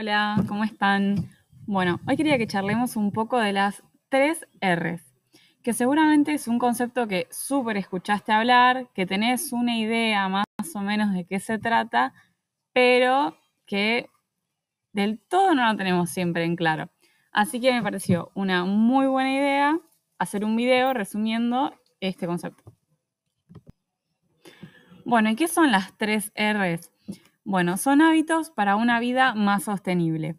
Hola, ¿cómo están? Bueno, hoy quería que charlemos un poco de las tres R's, que seguramente es un concepto que súper escuchaste hablar, que tenés una idea más o menos de qué se trata, pero que del todo no lo tenemos siempre en claro. Así que me pareció una muy buena idea hacer un video resumiendo este concepto. Bueno, ¿y qué son las tres R's? Bueno, son hábitos para una vida más sostenible.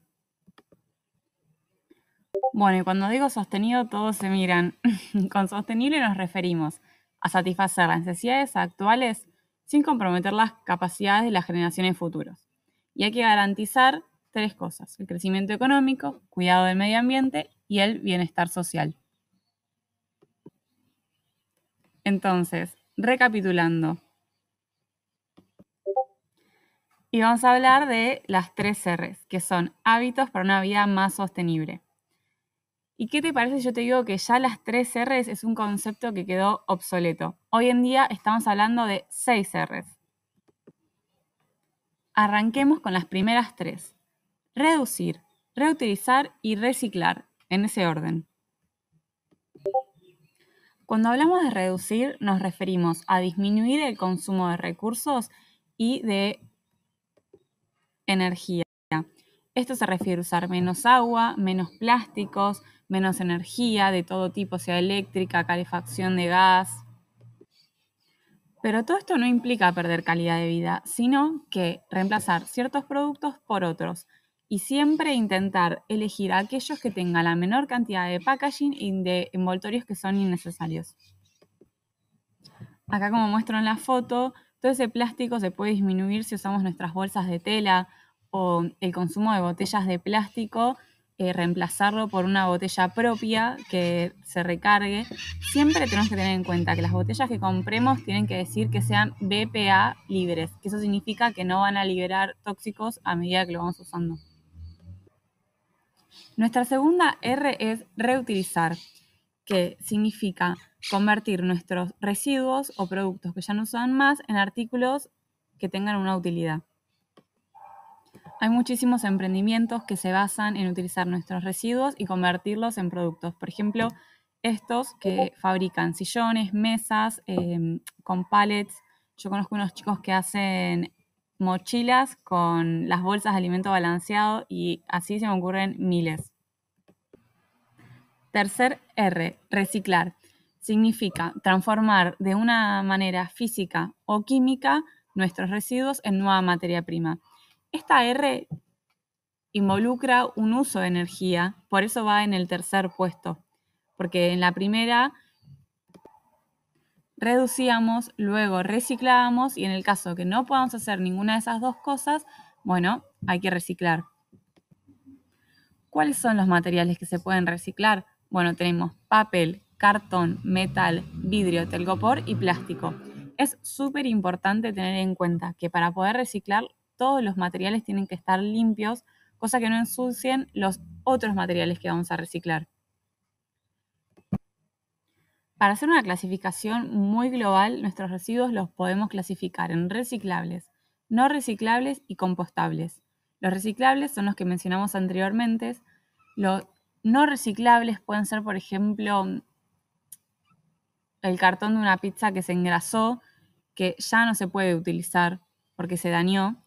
Bueno, y cuando digo sostenido, todos se miran. Con sostenible nos referimos a satisfacer las necesidades actuales sin comprometer las capacidades de las generaciones futuras. Y hay que garantizar tres cosas, el crecimiento económico, cuidado del medio ambiente y el bienestar social. Entonces, recapitulando. Y vamos a hablar de las tres R's, que son hábitos para una vida más sostenible. ¿Y qué te parece? Yo te digo que ya las tres R's es un concepto que quedó obsoleto. Hoy en día estamos hablando de seis R's. Arranquemos con las primeras tres. Reducir, reutilizar y reciclar, en ese orden. Cuando hablamos de reducir, nos referimos a disminuir el consumo de recursos y de energía. Esto se refiere a usar menos agua, menos plásticos, menos energía de todo tipo, sea eléctrica, calefacción de gas. Pero todo esto no implica perder calidad de vida, sino que reemplazar ciertos productos por otros y siempre intentar elegir aquellos que tengan la menor cantidad de packaging y de envoltorios que son innecesarios. Acá como muestro en la foto, todo ese plástico se puede disminuir si usamos nuestras bolsas de tela o el consumo de botellas de plástico, eh, reemplazarlo por una botella propia que se recargue. Siempre tenemos que tener en cuenta que las botellas que compremos tienen que decir que sean BPA libres, que eso significa que no van a liberar tóxicos a medida que lo vamos usando. Nuestra segunda R es reutilizar, que significa convertir nuestros residuos o productos que ya no usan más en artículos que tengan una utilidad. Hay muchísimos emprendimientos que se basan en utilizar nuestros residuos y convertirlos en productos. Por ejemplo, estos que fabrican sillones, mesas em, con pallets. Yo conozco unos chicos que hacen mochilas con las bolsas de alimento balanceado y así se me ocurren miles. Tercer R, reciclar. Significa transformar de una manera física o química nuestros residuos en nueva materia prima. Esta R involucra un uso de energía, por eso va en el tercer puesto, porque en la primera reducíamos, luego reciclábamos y en el caso que no podamos hacer ninguna de esas dos cosas, bueno, hay que reciclar. ¿Cuáles son los materiales que se pueden reciclar? Bueno, tenemos papel, cartón, metal, vidrio, telgopor y plástico. Es súper importante tener en cuenta que para poder reciclar todos los materiales tienen que estar limpios, cosa que no ensucien los otros materiales que vamos a reciclar. Para hacer una clasificación muy global, nuestros residuos los podemos clasificar en reciclables, no reciclables y compostables. Los reciclables son los que mencionamos anteriormente. Los no reciclables pueden ser, por ejemplo, el cartón de una pizza que se engrasó, que ya no se puede utilizar porque se dañó.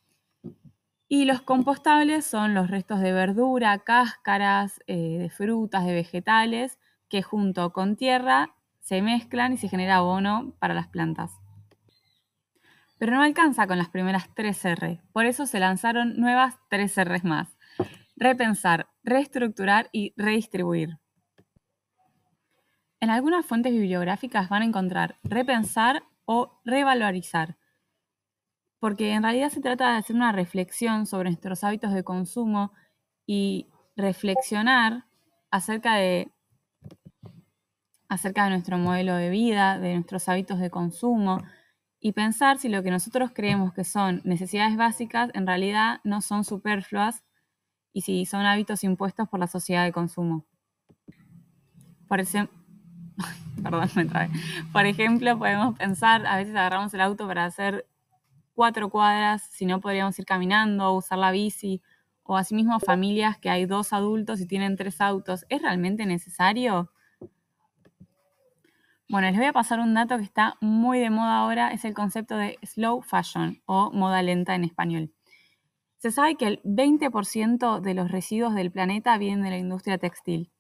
Y los compostables son los restos de verdura, cáscaras, eh, de frutas, de vegetales, que junto con tierra se mezclan y se genera abono para las plantas. Pero no alcanza con las primeras tres R, por eso se lanzaron nuevas tres R más. Repensar, reestructurar y redistribuir. En algunas fuentes bibliográficas van a encontrar repensar o revalorizar, porque en realidad se trata de hacer una reflexión sobre nuestros hábitos de consumo y reflexionar acerca de acerca de nuestro modelo de vida, de nuestros hábitos de consumo y pensar si lo que nosotros creemos que son necesidades básicas en realidad no son superfluas y si son hábitos impuestos por la sociedad de consumo. Por, Perdón, me por ejemplo, podemos pensar, a veces agarramos el auto para hacer cuatro cuadras, si no podríamos ir caminando, usar la bici, O asimismo familias que hay dos adultos y tienen tres autos. ¿Es realmente necesario? Bueno, les voy a pasar un dato que está muy de moda ahora, es el concepto de slow fashion o moda lenta en español. Se sabe que el 20% de los residuos del planeta vienen de la industria textil.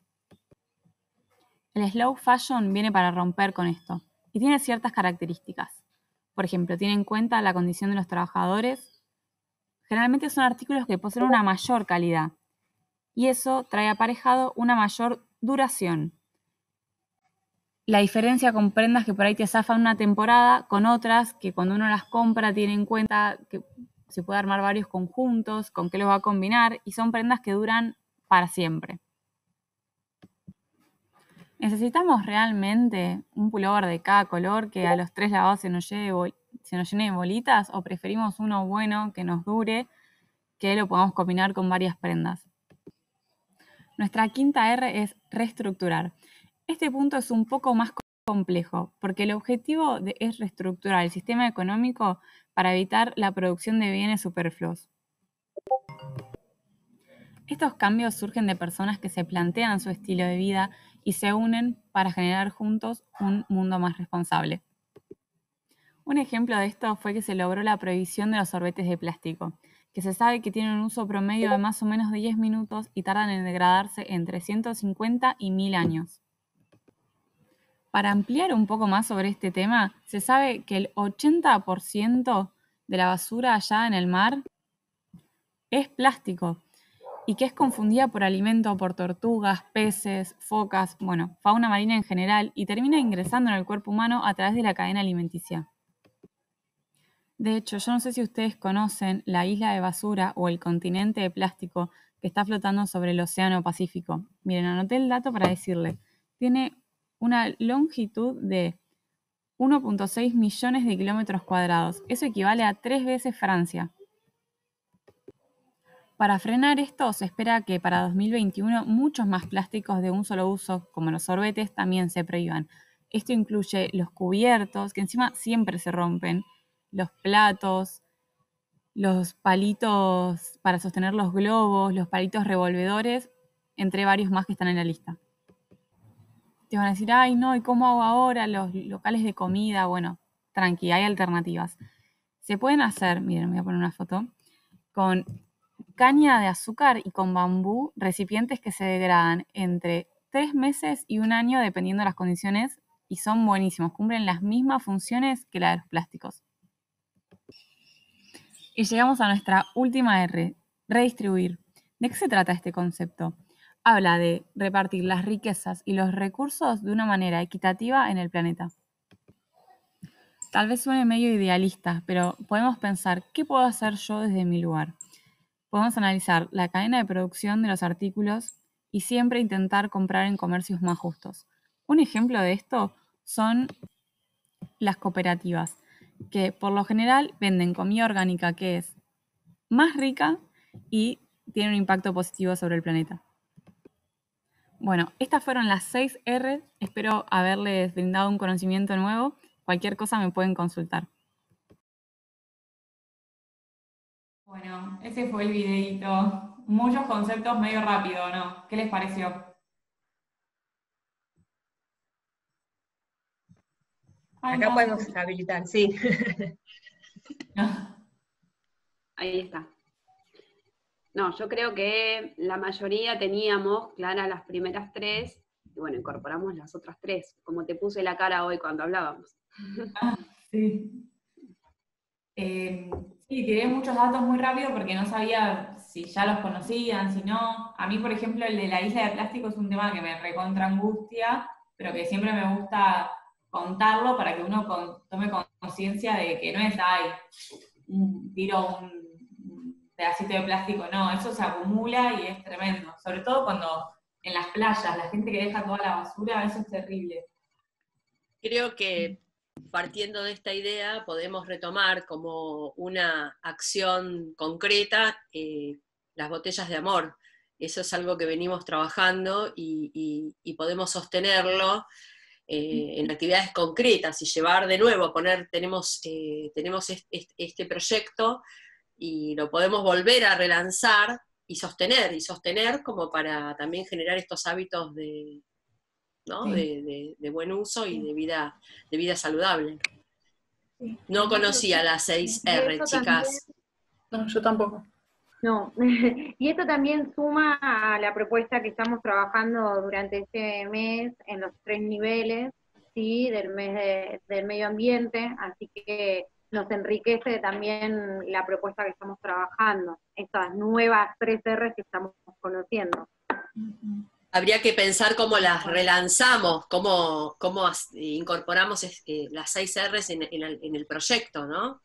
El slow fashion viene para romper con esto y tiene ciertas características. Por ejemplo, tiene en cuenta la condición de los trabajadores. Generalmente son artículos que poseen una mayor calidad y eso trae aparejado una mayor duración. La diferencia con prendas que por ahí te zafan una temporada con otras que cuando uno las compra tiene en cuenta que se puede armar varios conjuntos, con qué los va a combinar y son prendas que duran para siempre. ¿Necesitamos realmente un pullover de cada color que a los tres lavados se nos, se nos llene de bolitas o preferimos uno bueno que nos dure, que lo podamos combinar con varias prendas? Nuestra quinta R es reestructurar. Este punto es un poco más complejo porque el objetivo es reestructurar el sistema económico para evitar la producción de bienes superfluos. Estos cambios surgen de personas que se plantean su estilo de vida y se unen para generar juntos un mundo más responsable. Un ejemplo de esto fue que se logró la prohibición de los sorbetes de plástico, que se sabe que tienen un uso promedio de más o menos 10 minutos y tardan en degradarse entre 150 y 1000 años. Para ampliar un poco más sobre este tema, se sabe que el 80% de la basura allá en el mar es plástico y que es confundida por alimento por tortugas, peces, focas, bueno, fauna marina en general, y termina ingresando en el cuerpo humano a través de la cadena alimenticia. De hecho, yo no sé si ustedes conocen la isla de basura o el continente de plástico que está flotando sobre el Océano Pacífico. Miren, anoté el dato para decirle. Tiene una longitud de 1.6 millones de kilómetros cuadrados. Eso equivale a tres veces Francia. Para frenar esto, se espera que para 2021 muchos más plásticos de un solo uso, como los sorbetes, también se prohíban. Esto incluye los cubiertos, que encima siempre se rompen, los platos, los palitos para sostener los globos, los palitos revolvedores, entre varios más que están en la lista. Te van a decir, ay, no, ¿y cómo hago ahora los locales de comida? Bueno, tranqui, hay alternativas. Se pueden hacer, miren, voy a poner una foto, con caña de azúcar y con bambú recipientes que se degradan entre tres meses y un año dependiendo de las condiciones y son buenísimos, cumplen las mismas funciones que la de los plásticos. Y llegamos a nuestra última R, redistribuir. ¿De qué se trata este concepto? Habla de repartir las riquezas y los recursos de una manera equitativa en el planeta. Tal vez suene medio idealista, pero podemos pensar, ¿qué puedo hacer yo desde mi lugar? Podemos analizar la cadena de producción de los artículos y siempre intentar comprar en comercios más justos. Un ejemplo de esto son las cooperativas, que por lo general venden comida orgánica que es más rica y tiene un impacto positivo sobre el planeta. Bueno, estas fueron las seis R. Espero haberles brindado un conocimiento nuevo. Cualquier cosa me pueden consultar. Bueno, ese fue el videito. Muchos conceptos medio rápido, ¿no? ¿Qué les pareció? Acá podemos habilitar, sí. Ahí está. No, yo creo que la mayoría teníamos claras las primeras tres, y bueno, incorporamos las otras tres, como te puse la cara hoy cuando hablábamos. Ah, sí. Eh, Sí, tiré muchos datos muy rápido porque no sabía si ya los conocían, si no. A mí, por ejemplo, el de la isla de plástico es un tema que me recontra angustia, pero que siempre me gusta contarlo para que uno tome conciencia de que no es, ay, tiro un pedacito de plástico, no, eso se acumula y es tremendo. Sobre todo cuando en las playas, la gente que deja toda la basura, eso es terrible. Creo que partiendo de esta idea, podemos retomar como una acción concreta eh, las botellas de amor. Eso es algo que venimos trabajando y, podemos sostenerlo eh, en actividades concretas y llevar de nuevo, poner, tenemos, eh, tenemos este, proyecto y lo podemos volver a relanzar y sostener, y sostener como para también generar estos hábitos de, ¿no? de, buen uso y de vida, de vida saludable. No conocía las 6R, chicas. No, yo tampoco. No, y esto también suma a la propuesta que estamos trabajando durante este mes en los tres niveles, ¿sí? Del mes del medio ambiente, así que nos enriquece también la propuesta que estamos trabajando, estas nuevas tres R que estamos conociendo. Habría que pensar cómo las relanzamos, cómo, cómo incorporamos eh, las seis R's en, en el proyecto, ¿no?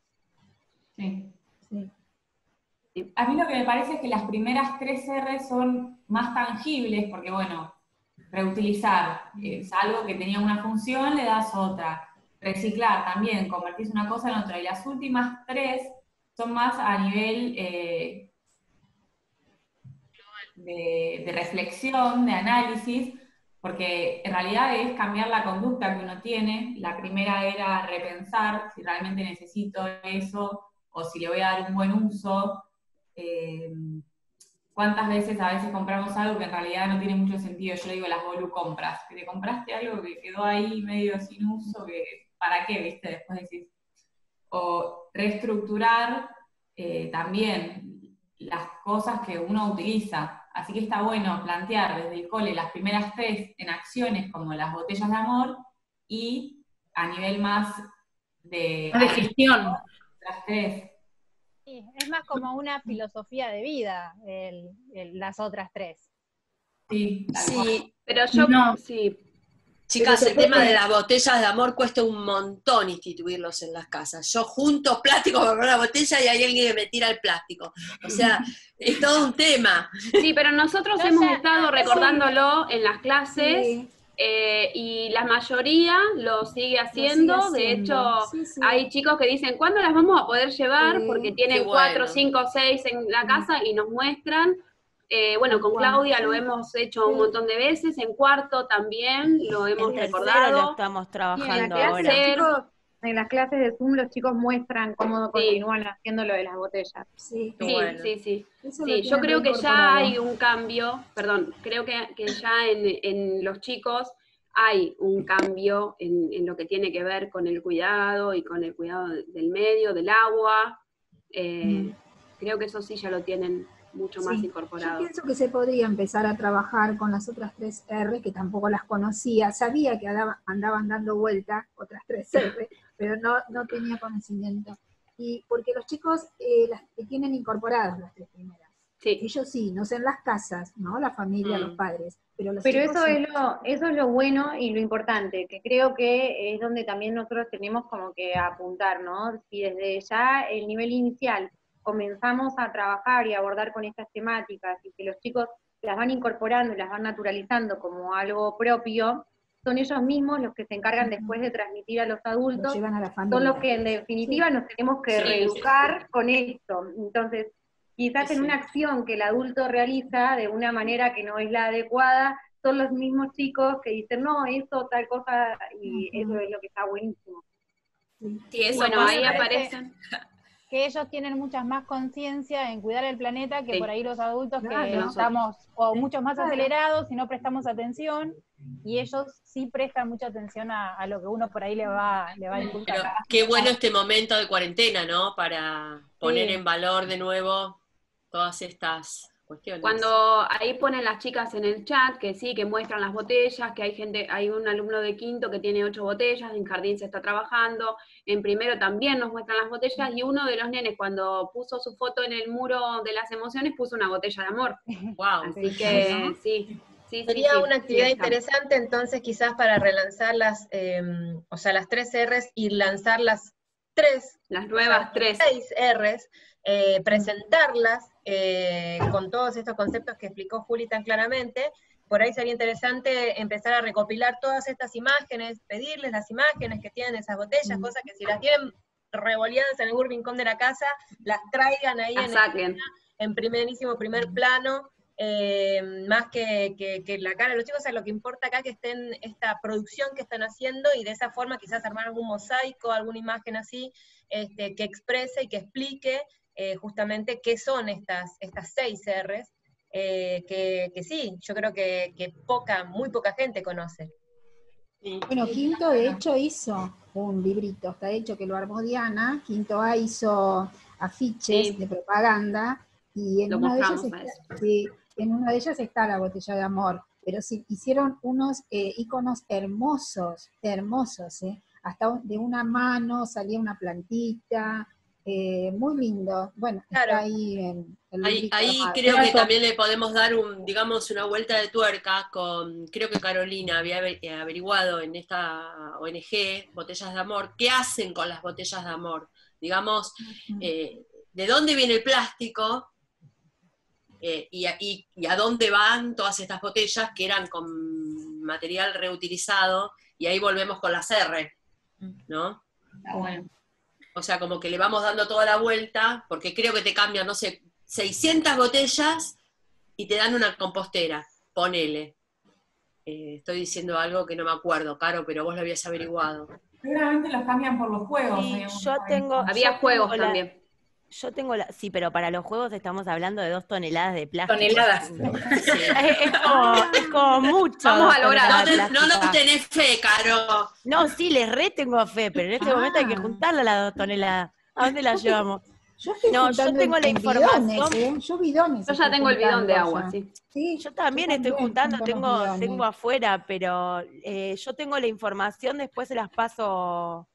Sí. A mí lo que me parece es que las primeras tres R son más tangibles, porque bueno, reutilizar es algo que tenía una función, le das otra. Reciclar también, convertirse una cosa en otra. Y las últimas tres son más a nivel eh, de, reflexión, de análisis, porque en realidad es cambiar la conducta que uno tiene. La primera era repensar si realmente necesito eso o si le voy a dar un buen uso eh, ¿Cuántas veces a veces compramos algo que en realidad no tiene mucho sentido? Yo le digo las compras que te compraste algo que quedó ahí medio sin uso, que ¿para qué, viste? Después decís. O reestructurar eh, también las cosas que uno utiliza. Así que está bueno plantear desde el cole las primeras tres en acciones como las botellas de amor y a nivel más de, de gestión. Las tres es más como una filosofía de vida las otras tres. Sí, sí pero yo no. sí. Chicas, el tema de las botellas de amor cuesta un montón instituirlos en las casas. Yo junto plástico con una botella y hay alguien que me tira el plástico. O sea, es todo un tema. Sí, pero nosotros hemos estado recordándolo en las clases. Eh, y la mayoría lo sigue haciendo. De hecho, hay chicos que dicen, ¿cuándo las vamos a poder llevar? Porque tienen cuatro, cinco, seis en la casa y nos muestran. Eh, bueno, con Claudia lo hemos hecho un montón de veces, en cuarto también lo hemos recordado. Lo estamos trabajando ahora. en las clases de Zoom los chicos muestran cómo continúan haciendo lo de las botellas. Sí, sí, sí. sí. yo creo que ya hay un cambio, perdón, creo que, que ya en, en, los chicos hay un cambio en, en, lo que tiene que ver con el cuidado y con el cuidado del medio, del agua. Eh, mm. Creo que eso sí ya lo tienen mucho más incorporado. Yo pienso que se podría empezar a trabajar con las otras tres R, que tampoco las conocía, sabía que andaban dando vuelta otras tres R, pero no, no tenía conocimiento. Y porque los chicos eh, las tienen incorporadas las tres primeras. Sí. Ellos sí, no sé en las casas, ¿no? La familia, los mm. padres. Pero, los pero eso, es lo, eso es lo bueno y lo importante, que creo que es donde también nosotros tenemos como que apuntar, ¿no? Si desde ya el nivel inicial comenzamos a trabajar y abordar con estas temáticas y que los chicos las van incorporando y las van naturalizando como algo propio, son ellos mismos los que se encargan después de transmitir a los adultos, son los que en definitiva nos tenemos que reeducar con esto. Entonces, quizás en una acción que el adulto realiza de una manera que no es la adecuada, son los mismos chicos que dicen, no, eso, tal cosa, y eso es lo que está buenísimo. Sí, eso bueno, ahí aparecen que ellos tienen muchas más conciencia en cuidar el planeta que por ahí los adultos que estamos o mucho más acelerados y no prestamos atención y ellos sí prestan mucha atención a, lo que uno por ahí le va, le va a inculcar. qué bueno este momento de cuarentena, ¿no? Para poner en valor de nuevo todas estas cuando ahí ponen las chicas en el chat que sí, que muestran las botellas, que hay gente, hay un alumno de quinto que tiene ocho botellas, en jardín se está trabajando, en primero también nos muestran las botellas, y uno de los nenes cuando puso su foto en el muro de las emociones puso una botella de amor. Wow. Así que sí. Sí, Sería una actividad interesante entonces quizás para relanzar las, em, o sea, las tres R's y lanzar las tres, las nuevas tres, seis R's, eh, presentarlas eh, con todos estos conceptos que explicó Juli tan claramente, por ahí sería interesante empezar a recopilar todas estas imágenes, pedirles las imágenes que tienen esas botellas, mm. cosas que si las tienen revoleadas en algún rincón de la casa, las traigan ahí en, en, primerísimo primer plano, eh, más que, que, la cara de los chicos, o sea, lo que importa acá que estén esta producción que están haciendo y de esa forma quizás armar algún mosaico, alguna imagen así, este, que exprese y que explique eh, justamente qué son estas, estas seis R's, eh, que, sí, yo creo que, poca, muy poca gente conoce. Bueno, Quinto de hecho hizo un librito, está hecho que lo armó Diana, Quinto A hizo afiches de propaganda y en una, de ellas está, en una de ellas está la botella de amor, pero sí hicieron unos eh, iconos hermosos, hermosos, ¿eh? hasta de una mano salía una plantita, eh, muy lindo. Bueno, está ahí en Ahí, ahí creo que también le podemos dar un, digamos, una vuelta de tuerca con, creo que Carolina había averiguado en esta ONG, Botellas de Amor, qué hacen con las botellas de amor. Digamos, eh, de dónde viene el plástico eh, y, y, a dónde van todas estas botellas que eran con material reutilizado, y ahí volvemos con las R, ¿no? bueno. O sea, como que le vamos dando toda la vuelta, porque creo que te cambian, no sé, 600 botellas y te dan una compostera, ponele. Eh, estoy diciendo algo que no me acuerdo, Caro, pero vos lo habías averiguado. Seguramente los cambian por los juegos. yo tengo, Había juegos también. Yo tengo la. Sí, pero para los juegos estamos hablando de dos toneladas de plástico. Toneladas. Es, como, mucho. Vamos a lograr. No, no, tenés fe, Caro. No, sí, les re tengo fe, pero en este momento hay que ah. juntarla las dos toneladas. ¿A dónde las llevamos? Yo no, yo tengo la información. ¿eh? Yo bidones. Yo ya tengo el bidón de agua, sí. yo también estoy juntando, tengo, tengo afuera, pero eh, yo tengo la información, después se las paso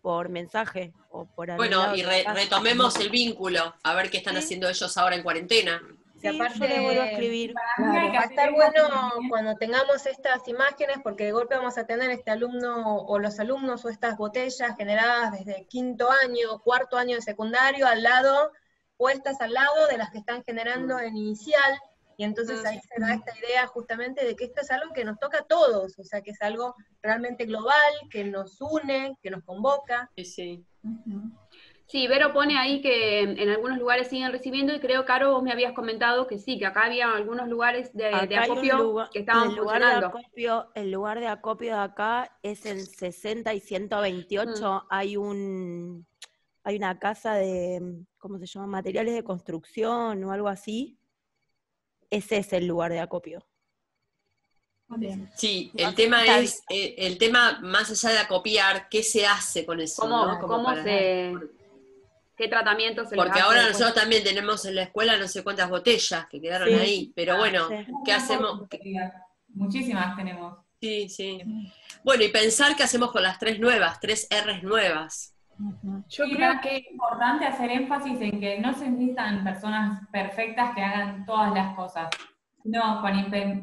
por mensaje o por Bueno, y retomemos el vínculo, a ver qué están haciendo ellos ahora en cuarentena. Sí, aparte, yo vuelvo a escribir. va a estar bueno cuando tengamos estas imágenes, porque de golpe vamos a tener este alumno o los alumnos o estas botellas generadas desde quinto año, cuarto año de secundario, al lado, puestas al lado de las que están generando en inicial, y entonces ahí se da esta idea justamente de que esto es algo que nos toca a todos, o sea, que es algo realmente global, que nos une, que nos convoca. Sí, sí. Sí, Vero pone ahí que en algunos lugares siguen recibiendo y creo, Caro, vos me habías comentado que sí, que acá había algunos lugares de, acopio que estaban el lugar De acopio, el lugar de acopio de acá es en 60 y 128, mm. hay un hay una casa de, ¿cómo se llama? Materiales de construcción o algo así, ese es el lugar de acopio. Sí, el tema es, eh, el tema más allá de acopiar, ¿qué se hace con eso? ¿Cómo, se, ¿Qué tratamiento se Porque ahora nosotros también tenemos en la escuela no sé cuántas botellas que quedaron ahí, pero bueno, ¿qué hacemos? Muchísimas tenemos. Sí, sí. Bueno, y pensar qué hacemos con las tres nuevas, tres R's nuevas. Yo creo, que es importante hacer énfasis en que no se necesitan personas perfectas que hagan todas las cosas, sino con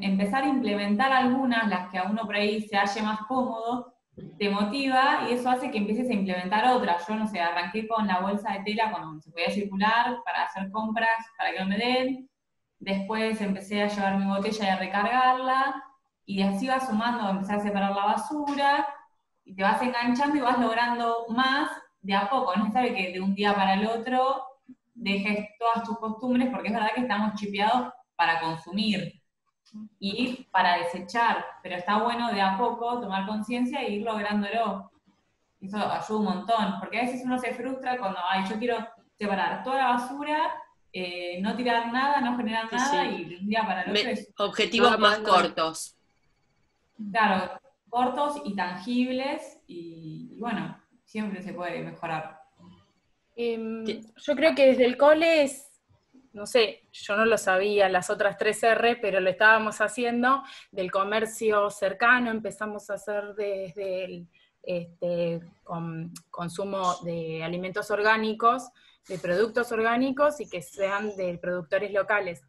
empezar a implementar algunas, las que a uno por ahí se halle más cómodo, te motiva y eso hace que empieces a implementar otras. Yo no sé, arranqué con la bolsa de tela cuando se podía circular para hacer compras, para que no me den. Después empecé a llevar mi botella y a recargarla. Y así vas sumando, empecé a separar la basura. Y te vas enganchando y vas logrando más de a poco, no es necesario que de un día para el otro dejes todas tus costumbres, porque es verdad que estamos chipeados para consumir y para desechar, pero está bueno de a poco tomar conciencia e ir lográndolo. Eso ayuda un montón, porque a veces uno se frustra cuando, ay, yo quiero separar toda la basura, eh, no tirar nada, no generar nada y de un día para el otro es, Objetivos más cortos. Claro, cortos y tangibles y bueno, siempre se puede mejorar. Em, yo creo que desde el cole es, no sé, yo no lo sabía, las otras tres R, pero lo estábamos haciendo del comercio cercano, empezamos a hacer desde el este, consumo de alimentos orgánicos, de productos orgánicos y que sean de productores locales.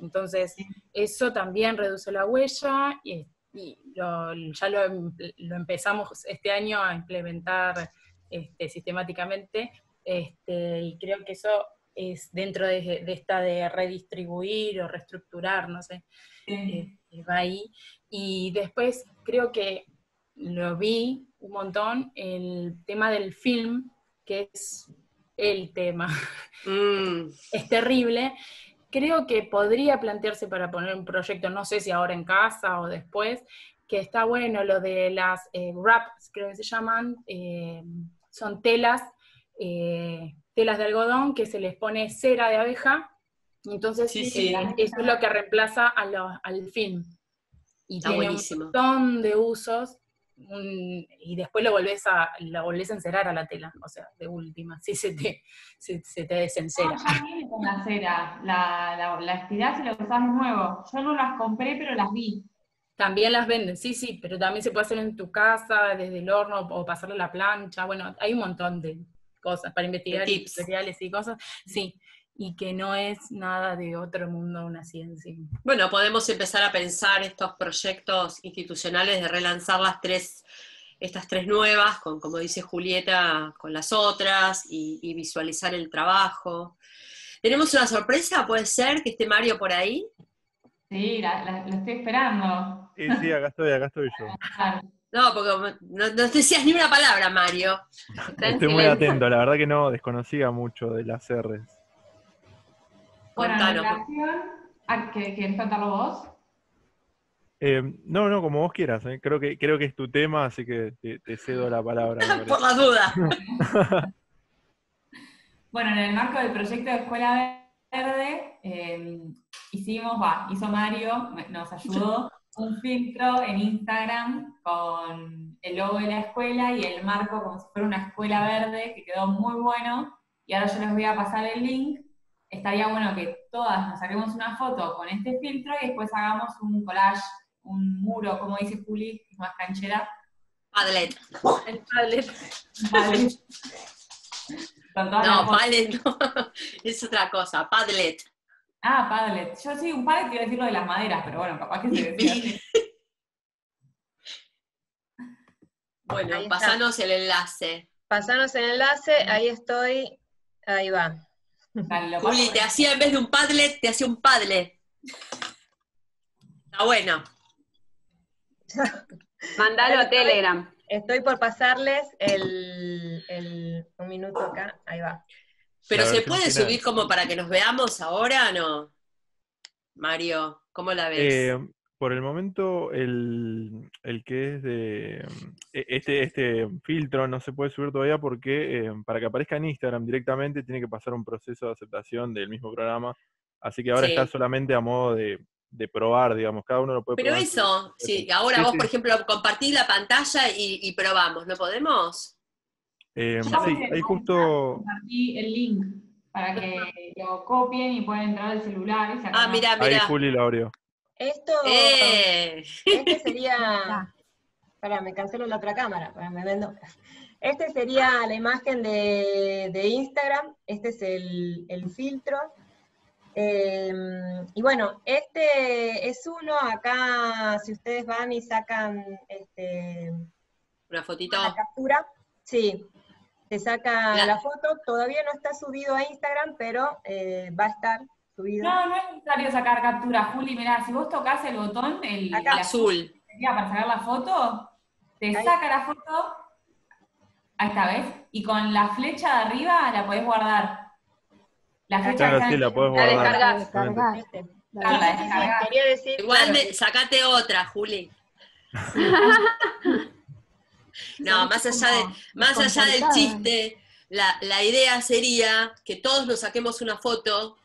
Entonces, eso también reduce la huella y, ya lo, lo, empezamos este año a implementar este, sistemáticamente, este, y creo que eso es dentro de, esta de redistribuir o reestructurar, no sé, eh, va ahí. Y después creo que lo vi un montón, el tema del film, que es el tema, mm. es terrible. Creo que podría plantearse para poner un proyecto, no sé si ahora en casa o después, que está bueno lo de las eh, wraps, creo que se llaman, eh, son telas eh, telas de algodón que se les pone cera de abeja, entonces eso es lo que reemplaza al film. Y tiene un montón de usos, y después lo volvés a lo volvés a encerar a la tela, o sea, de última, si se te, se, te desencera. No, con la cera, la, la, la estirás y la usás de nuevo. Yo no las compré, pero las vi. También las venden, sí, sí, pero también se puede hacer en tu casa, desde el horno, o pasarle a la plancha, bueno, hay un montón de cosas para investigar, tutoriales y cosas, sí, y que no es nada de otro mundo una ciencia. Bueno, podemos empezar a pensar estos proyectos institucionales de relanzar las tres, estas tres nuevas, con, como dice Julieta, con las otras, y, visualizar el trabajo. ¿Tenemos una sorpresa? ¿Puede ser que esté Mario por ahí? Sí, la estoy esperando. Sí, sí, acá estoy, acá estoy yo. No, porque no, decías ni una palabra, Mario. Estoy muy atento, la verdad que no desconocía mucho de las R's. Bueno, la relación, ah, ¿quieres contarlo vos? Eh, no, no, como vos quieras. Eh. Creo, que, creo que es tu tema, así que te, cedo la palabra. Por la duda. bueno, en el marco del proyecto de Escuela Verde, eh, hicimos, va, hizo Mario, nos ayudó un filtro en Instagram con el logo de la escuela y el marco como si fuera una escuela verde, que quedó muy bueno. Y ahora yo les voy a pasar el link. Estaría bueno que todas nos saquemos una foto con este filtro y después hagamos un collage, un muro, como dice Juli, más canchera. Padlet. El Padlet. no, Padlet no. es otra cosa, Padlet. Ah, Padlet. Yo sí, un Padlet iba a decir lo de las maderas, pero bueno, capaz que se decía. bueno, pasanos el enlace. Pasanos el enlace, ahí estoy, ahí va. Juli, te hacía en vez de un Padlet, te hacía un Padlet. Está bueno. Mandalo a Telegram. Estoy por pasarles el, el, un minuto acá, ahí va. Pero se puede subir como para que nos veamos ahora, ¿no? Mario, ¿cómo la ves? Eh, por el momento, el, que es de e, este, este filtro no se puede subir todavía porque eh, para que aparezca en Instagram directamente tiene que pasar un proceso de aceptación del mismo programa. Así que ahora está solamente a modo de, probar, digamos, cada uno lo puede Pero eso, sí, ahora vos, por ejemplo, compartís la pantalla y, y probamos, ¿no podemos? Eh, sí, ahí justo... Compartí el link para que lo copien y puedan entrar al celular. Y ah, mira, mira. Ahí Juli lo abrió. Esto, eh. este sería, Espera, me cancelo la otra cámara, me vendo. Este sería la imagen de, de Instagram, este es el, el filtro. Em, y bueno, este es uno, acá si ustedes van y sacan este, una fotito. Una captura, sí, se saca la... foto, todavía no está subido a Instagram, pero eh, va a estar subido. No, no es necesario sacar captura, Juli, mirá, si vos tocas el botón, el, azul, para sacar la foto, te saca la foto, ahí está, ¿ves? Y con la flecha de arriba la podés guardar. La claro, sí, la podés guardar. La descargas. Quería decir, Igual sacate otra, Juli. No, más allá, de, más allá del chiste, la, idea sería que todos nos saquemos una foto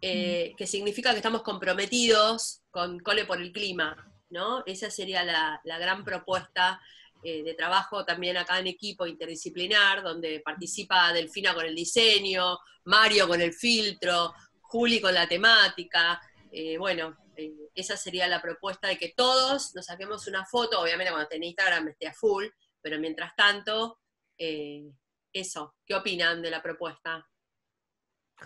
eh, que significa que estamos comprometidos con Cole por el Clima, ¿no? Esa sería la, gran propuesta eh, de trabajo también acá en equipo interdisciplinar, donde participa Delfina con el diseño, Mario con el filtro, Juli con la temática, eh, bueno, esa sería la propuesta de que todos nos saquemos una foto, obviamente cuando esté en Instagram esté a full, pero mientras tanto, eh, eso, ¿qué opinan de la propuesta?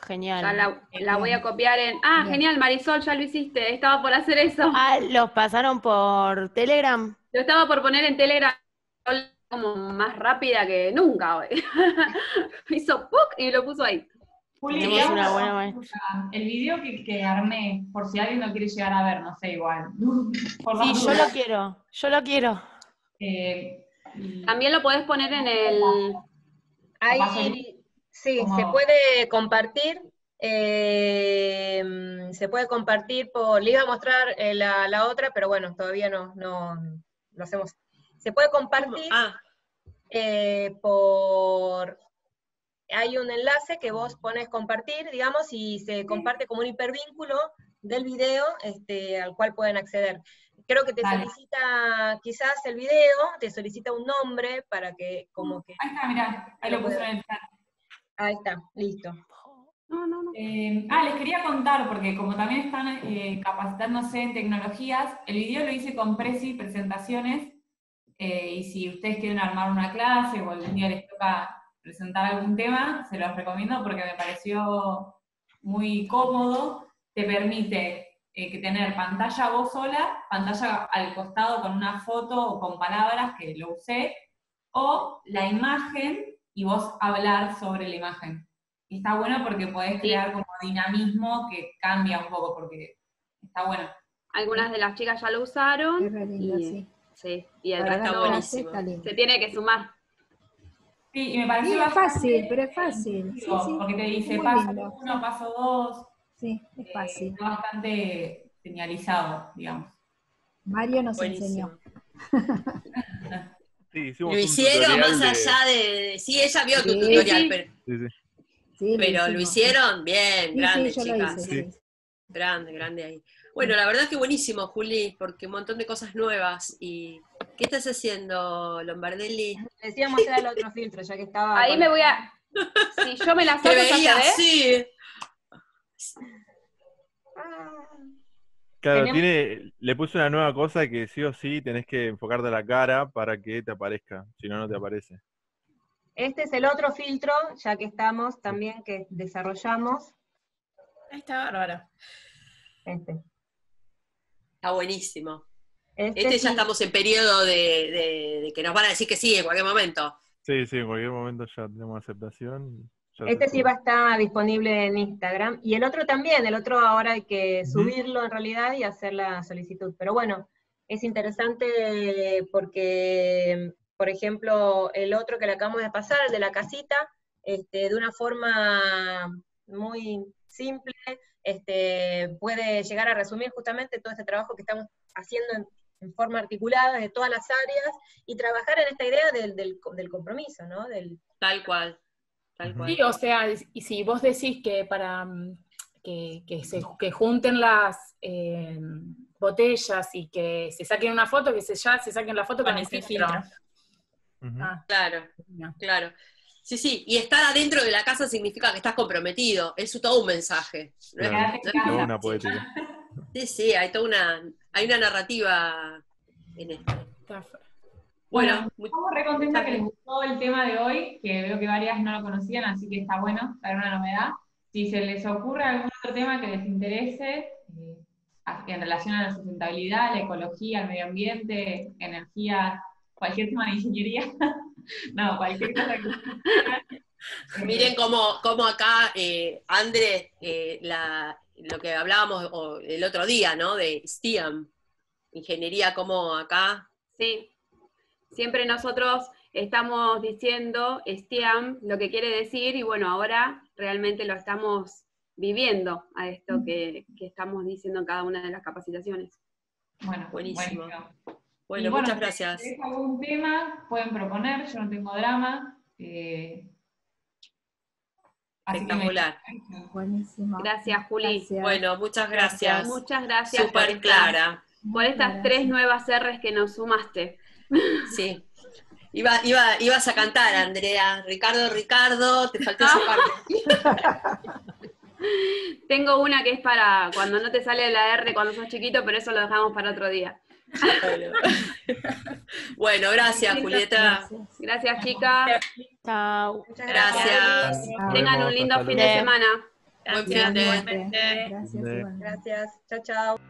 Genial. La, voy a copiar en. Ah, genial, Marisol, ya lo hiciste. Estaba por hacer eso. Ah, ¿los pasaron por Telegram? Lo estaba por poner en Telegram como más rápida que nunca hoy. Hizo ¡puc! y lo puso ahí. Juli, una buena el video que, armé, por si alguien lo quiere llegar a ver, no sé, igual. sí, yo lo quiero, yo lo quiero. Eh, también lo puedes poner en el... Ahí, sí, se puede compartir. Eh, se puede compartir por... Le iba a mostrar eh, la, otra, pero bueno, todavía no, no lo hacemos. Se puede compartir ah. eh, por hay un enlace que vos pones compartir, digamos, y se comparte como un hipervínculo del video este, al cual pueden acceder. Creo que te solicita quizás el video, te solicita un nombre para que como que... Ahí está, mirá, ahí lo puse en el chat. Ahí está, listo. No, no, no. Eh, ah, les quería contar, porque como también están eh, capacitándose en tecnologías, el video lo hice con Prezi, presentaciones, eh, y si ustedes quieren armar una clase o algún día les toca presentar algún tema, se los recomiendo porque me pareció muy cómodo, te permite que tener pantalla vos sola, pantalla al costado con una foto o con palabras, que lo usé, o la imagen y vos hablar sobre la imagen. Y está bueno porque podés crear como dinamismo que cambia un poco, porque está bueno. Algunas de las chicas ya lo usaron. y, sí. Y el está buenísimo. Se tiene que sumar. Sí, y me pareció es fácil, pero es fácil. porque te dice paso uno, paso dos. Sí, es eh, fácil. está bastante señalizado, digamos. Mario nos enseñó. lo hicieron más allá de, Sí, ella vio tu tutorial, pero. pero lo hicieron bien, grande, chicas. Grande, grande ahí. Bueno, la verdad que buenísimo, Juli, porque un montón de cosas nuevas. ¿Y qué estás haciendo, Lombardelli? Decíamos era el otro filtro, ya que estaba. Ahí me voy a. Si yo me la saco, veía, sí. Claro, tiene, le puse una nueva cosa que sí o sí tenés que enfocarte la cara para que te aparezca, si no, no te aparece. Este es el otro filtro, ya que estamos también, que desarrollamos. Ahí está bárbaro. Este. Está buenísimo. Este, este ya estamos en periodo de, que nos van a decir que sí en cualquier momento. Sí, sí, en cualquier momento ya tenemos aceptación. Este sí va a estar disponible en Instagram. Y el otro también, el otro ahora hay que subirlo en realidad y hacer la solicitud. Pero bueno, es interesante porque, por ejemplo, el otro que le acabamos de pasar, el de la casita, este, de una forma muy simple, este, puede llegar a resumir justamente todo este trabajo que estamos haciendo en, forma articulada de todas las áreas y trabajar en esta idea del, del compromiso, ¿no? Del, Tal cual. Sí, o sea, y si vos decís que para mm, que, se, que junten las eh, botellas y que se saquen una foto, que se, ya se saquen la foto con, el filtro. Ah. Claro, claro. Sí, sí, y estar adentro de la casa significa que estás comprometido, es todo un mensaje. una poética. Sí, sí, hay toda una, hay una narrativa en esto. Bueno, estamos re contenta que les gustó el tema de hoy, que veo que varias no lo conocían, así que está bueno, para una novedad. Si se les ocurre algún otro tema que les interese, eh, en relación a la sustentabilidad, la ecología, el medio ambiente, energía, cualquier tema de ingeniería, no, cualquier cosa que... Miren cómo, cómo acá, eh, André, eh, lo que hablábamos el otro día, ¿no? De STEAM, ingeniería, como acá. Sí, siempre nosotros estamos diciendo STEAM, lo que quiere decir, y bueno, ahora realmente lo estamos viviendo a esto que, estamos diciendo en cada una de las capacitaciones. Bueno, buenísimo. Bueno, muchas gracias. Si algún tema, pueden proponer, yo no tengo drama. Eh, Espectacular. Buenísimo. Gracias, Juli. Bueno, muchas gracias. Muchas gracias. Súper clara. Por estas tres nuevas R's que nos sumaste. Sí. Iba, iba, ibas a cantar, Andrea. Ricardo, Ricardo, te faltó esa parte. Tengo una que es para cuando no te sale la R cuando sos chiquito, pero eso lo dejamos para otro día. Bueno, gracias, Julieta. Gracias, chicas. Chao. Gracias. Tengan un lindo fin de semana. Buen de. Gracias. Gracias. Chao, chao.